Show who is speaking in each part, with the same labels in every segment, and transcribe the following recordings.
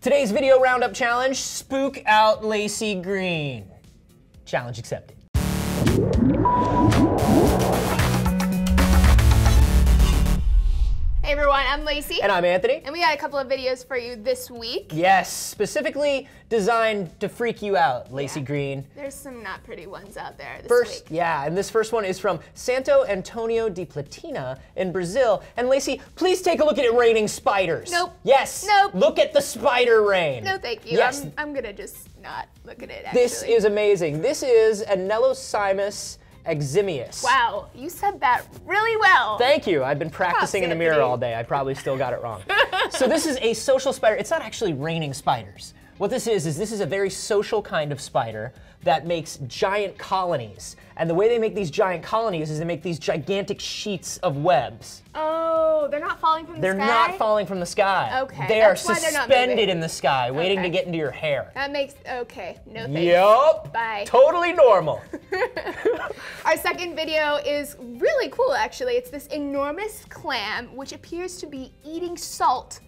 Speaker 1: Today's video roundup challenge, spook out Laci Green. Challenge accepted.
Speaker 2: Hey everyone, I'm Laci.
Speaker 1: And I'm Anthony.
Speaker 2: And we got a couple of videos for you this week.
Speaker 1: Yes, specifically designed to freak you out, Laci
Speaker 2: Yeah.
Speaker 1: Green.
Speaker 2: There's some not pretty ones out there this
Speaker 1: First,
Speaker 2: week.
Speaker 1: yeah, and this first one is from Santo Antonio de Platina in Brazil. And Laci, please take a look at it raining spiders.
Speaker 2: Nope.
Speaker 1: Yes.
Speaker 2: Nope.
Speaker 1: Look at the spider rain.
Speaker 2: No, thank you.
Speaker 1: Yes.
Speaker 2: I'm, I'm gonna just not look at it. Actually.
Speaker 1: This is amazing. This is Anelosimus eximius.
Speaker 2: Wow, you said that really well.
Speaker 1: Thank you. I've been practicing in the mirror all day. I probably still got it wrong. so this is a social spider. It's not actually raining spiders. What this is is this is a very social kind of spider that makes giant colonies. And the way they make these giant colonies is they make these gigantic sheets of webs.
Speaker 2: oh, they're not falling from the sky?
Speaker 1: They're not falling from the sky.
Speaker 2: Okay,
Speaker 1: They
Speaker 2: that's they're not
Speaker 1: suspended in the sky, waiting to get into your hair.
Speaker 2: That makes okay. No thanks.
Speaker 1: Yup.
Speaker 2: Bye.
Speaker 1: Totally normal.
Speaker 2: Our second video is really cool, actually. It's this enormous clam which appears to be eating salt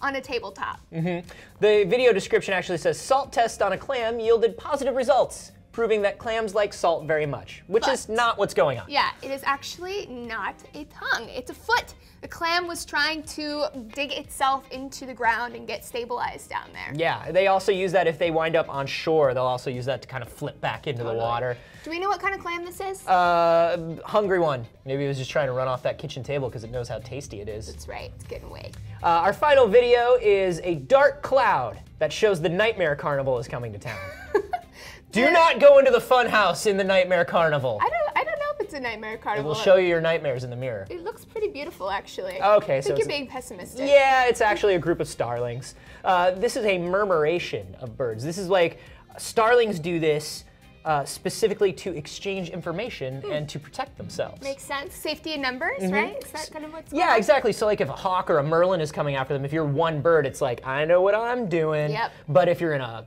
Speaker 2: on a tabletop. Mm-hmm.
Speaker 1: The video description actually says salt test on a clam yielded positive results, proving that clams like salt very much, which is not what's going on.
Speaker 2: Yeah, it is actually not a tongue. It's a foot. The clam was trying to dig itself into the ground and get stabilized down there.
Speaker 1: Yeah, they also use that if they wind up on shore, they'll also use that to kind of flip back into the water.
Speaker 2: Do we know what kind of clam this is?
Speaker 1: Uh, hungry one. Maybe it was just trying to run off that kitchen table because it knows how tasty it is.
Speaker 2: That's right, it's getting away.
Speaker 1: Uh, our final video is a dark cloud that shows the Nightmare Carnival is coming to town. Do not go into the fun house in the Nightmare Carnival.
Speaker 2: I don't, I don't know if it's a nightmare
Speaker 1: It
Speaker 2: carnival.
Speaker 1: will show you your nightmares in the mirror.
Speaker 2: It looks pretty beautiful, actually.
Speaker 1: Okay,
Speaker 2: I
Speaker 1: so
Speaker 2: think you're being pessimistic.
Speaker 1: Yeah, it's actually a group of starlings. Uh, this is a murmuration of birds. This is like starlings do this uh, specifically to exchange information and to protect themselves.
Speaker 2: Makes sense. Safety in numbers, right? Is that kind of what's going
Speaker 1: yeah,
Speaker 2: on?
Speaker 1: exactly. So like if a hawk or a merlin is coming after them, if you're one bird, it's like I know what I'm doing.
Speaker 2: Yep.
Speaker 1: But if you're in a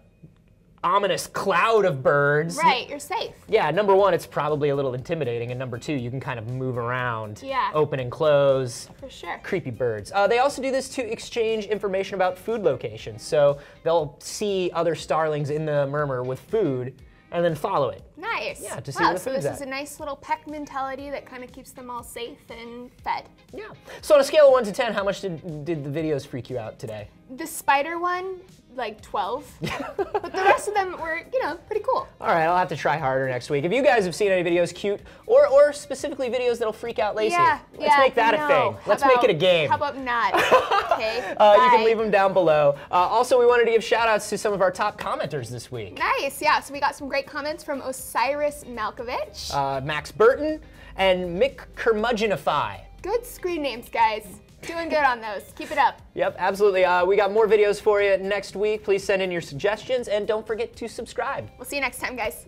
Speaker 1: ominous cloud of birds,
Speaker 2: Right, you're safe.
Speaker 1: yeah, number one, it's probably a little intimidating, and number two, you can kind of move around,
Speaker 2: Yeah.
Speaker 1: open and close.
Speaker 2: For sure.
Speaker 1: creepy birds. Uh, they also do this to exchange information about food locations. So they'll see other starlings in the murmur with food and then follow it.
Speaker 2: Nice.
Speaker 1: Yeah, to see
Speaker 2: wow,
Speaker 1: where the
Speaker 2: so
Speaker 1: food's
Speaker 2: this is a nice little peck mentality that kind of keeps them all safe and fed.
Speaker 1: Yeah. So on a scale of one to 10, how much did, did the videos freak you out today?
Speaker 2: The spider one, like 12. but the rest of them were, you know, pretty cool.
Speaker 1: All right, I'll have to try harder next week. If you guys have seen any videos cute, or, or specifically videos that'll freak out Laci,
Speaker 2: Yeah,
Speaker 1: let's
Speaker 2: yeah,
Speaker 1: make that
Speaker 2: no.
Speaker 1: a thing. Let's make it a game.
Speaker 2: How about not? Okay.
Speaker 1: uh, you can leave them down below. Uh, also, we wanted to give shout outs to some of our top commenters this week.
Speaker 2: Nice. Yeah. So we got some great comments from Osiris Malkovich.
Speaker 1: Uh, Max Burton and Mick Curmudgeonify.
Speaker 2: good screen names, guys. Doing good on those. Keep it up.
Speaker 1: Yep, absolutely. Uh, we got more videos for you next week. Please send in your suggestions and don't forget to subscribe.
Speaker 2: We'll see you next time, guys.